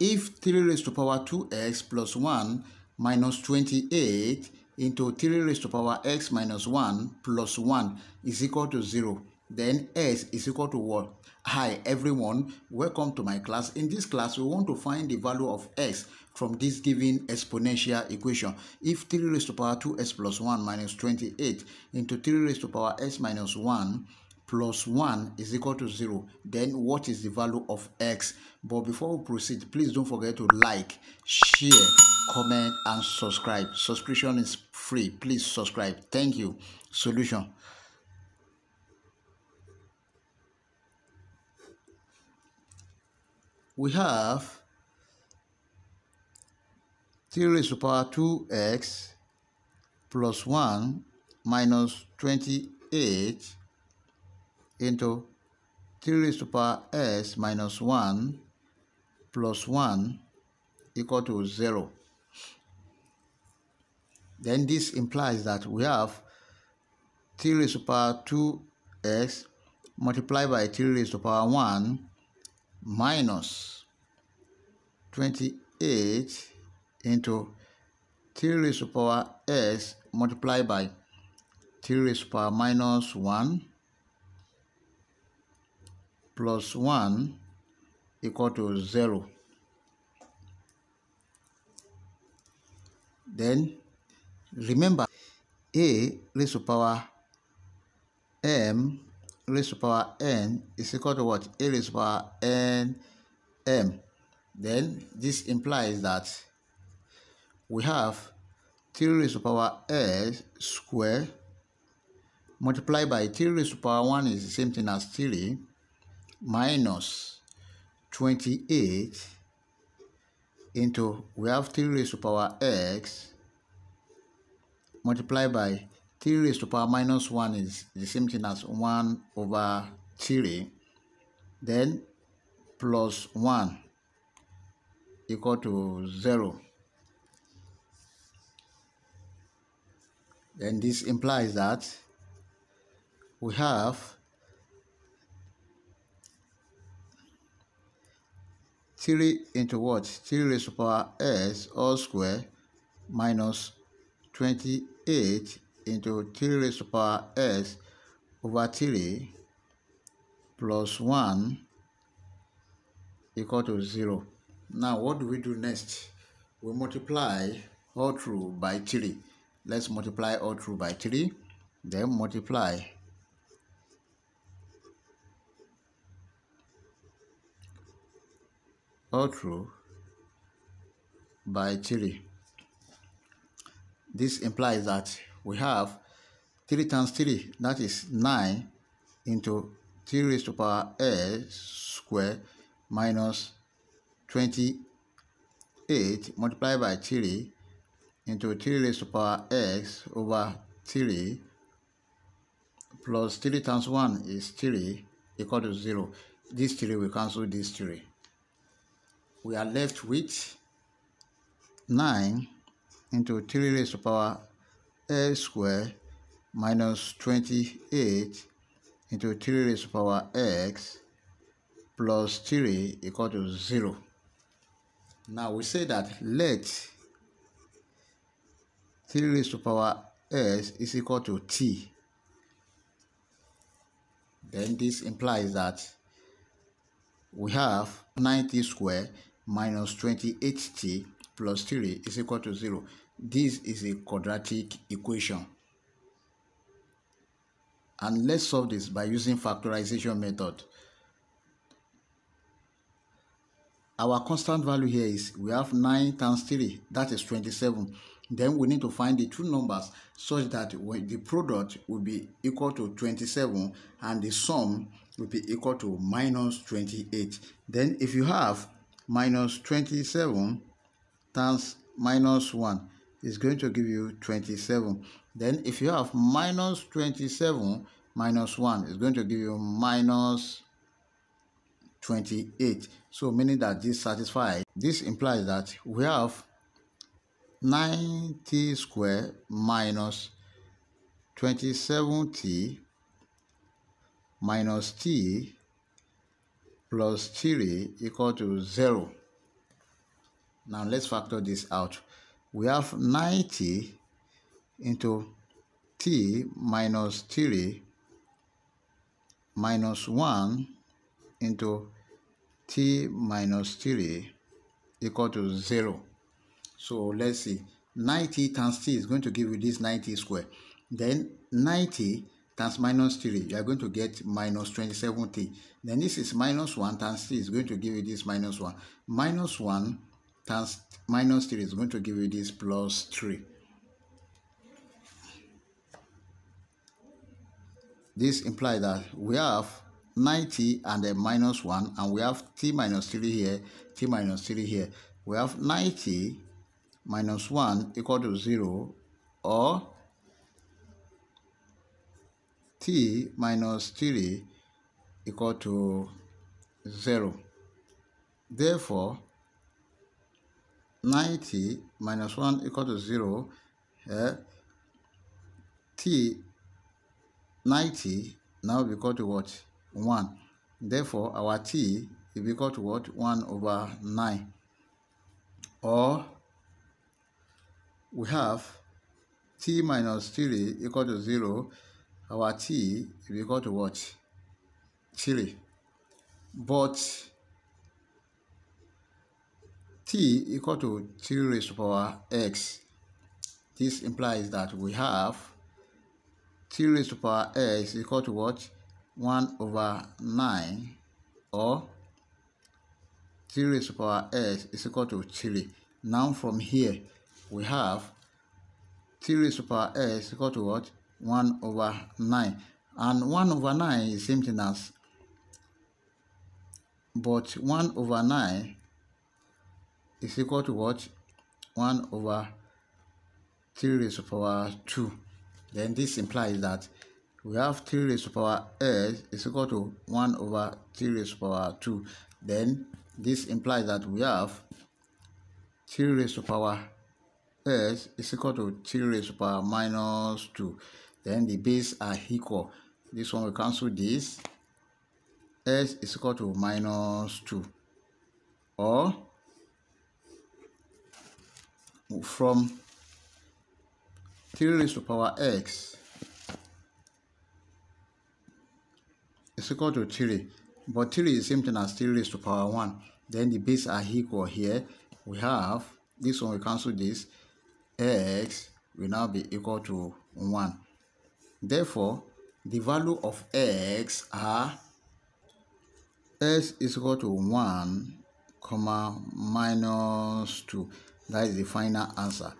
if 3 raised to power 2x plus 1 minus 28 into 3 raised to power x minus 1 plus 1 is equal to 0, then s is equal to what? Hi everyone, welcome to my class. In this class, we want to find the value of x from this given exponential equation. If 3 raised to power 2x plus 1 minus 28 into 3 raised to power x minus 1 plus 1 is equal to 0 then what is the value of x? But before we proceed please don't forget to like share comment and subscribe. Subscription is free. Please subscribe. Thank you. Solution. We have 3 raised to power 2x plus 1 minus 28 into 3 raised to the power s minus 1 plus 1 equal to 0. Then this implies that we have 3 raised to power 2x multiplied by 3 raised to power 1 minus 28 into 3 raised to power s multiplied by 3 raised to power minus 1 plus 1 equal to 0. Then remember a raised to power m raised to power n is equal to what? a raised to power n m. Then this implies that we have 3 raised to power s square multiplied by 3 raised to power 1 is the same thing as 3 minus 28 into we have 3 raised to power x multiplied by 3 raised to power minus 1 is the same thing as 1 over 3 then plus 1 equal to 0 then this implies that we have 3 into what? 3 raised to power s all square minus 28 into 3 raised to power s over 3 plus 1 equal to 0. Now what do we do next? We multiply all through by 3. Let's multiply all through by 3. Then multiply all through by 3. This implies that we have 3 times 3, that is 9 into 3 raised to power a square minus 28 multiplied by 3 into 3 raised to power x over 3 plus 3 times 1 is 3 equal to 0. This 3 will cancel this 3 we are left with 9 into 3 raised to power a square minus 28 into 3 raised to power x plus 3 equal to 0. Now we say that let 3 raised to power s is equal to t. Then this implies that we have 90 square minus 28t plus 3 is equal to 0. This is a quadratic equation. And let's solve this by using factorization method. Our constant value here is we have 9 times 3, that is 27. Then we need to find the two numbers such that the product will be equal to 27 and the sum will be equal to minus 28. Then if you have minus 27 times minus 1 is going to give you 27. Then if you have minus 27 minus 1 is going to give you minus 28. So meaning that this satisfies. This implies that we have 9t square minus 27t minus t plus 3 equal to 0. Now let's factor this out. We have 90 into t minus 3 minus 1 into t minus 3 equal to 0. So let's see. 90 times t is going to give you this 90 square. Then 90 times minus 3, you are going to get minus 27t. Then this is minus 1 times t is going to give you this minus 1. Minus 1 times minus 3 is going to give you this plus 3. This implies that we have 90 and then minus 1 and we have t minus 3 here, t minus 3 here. We have 90 minus 1 equal to 0 or t minus 3 equal to 0. Therefore, 90 minus 1 equal to 0, uh, t 90 now be equal to what? 1. Therefore, our t is equal to what? 1 over 9. Or we have t minus 3 equal to 0. Our t is equal to what? 3. But t equal to 3 raised to power x. This implies that we have 3 raised to power x equal to what? 1 over 9 or 3 raised to power x is equal to 3. Now from here, we have 3 raised to power x equal to what? 1 over 9. And 1 over 9 is same thing as, but 1 over 9 is equal to what? 1 over 3 raised to power 2 then this implies that we have 3 raised to power s is equal to 1 over 3 raised to power 2. Then this implies that we have 3 raised to power s is equal to 3 raised to power minus 2. Then the base are equal. This one will cancel this. s is equal to minus 2. Or from 3 raised to power x is equal to 3. But 3 is the same thing as 3 raised to power 1. Then the base are equal here. We have, this one we cancel this, x will now be equal to 1. Therefore, the value of x are x is equal to 1, comma, minus 2. That is the final answer.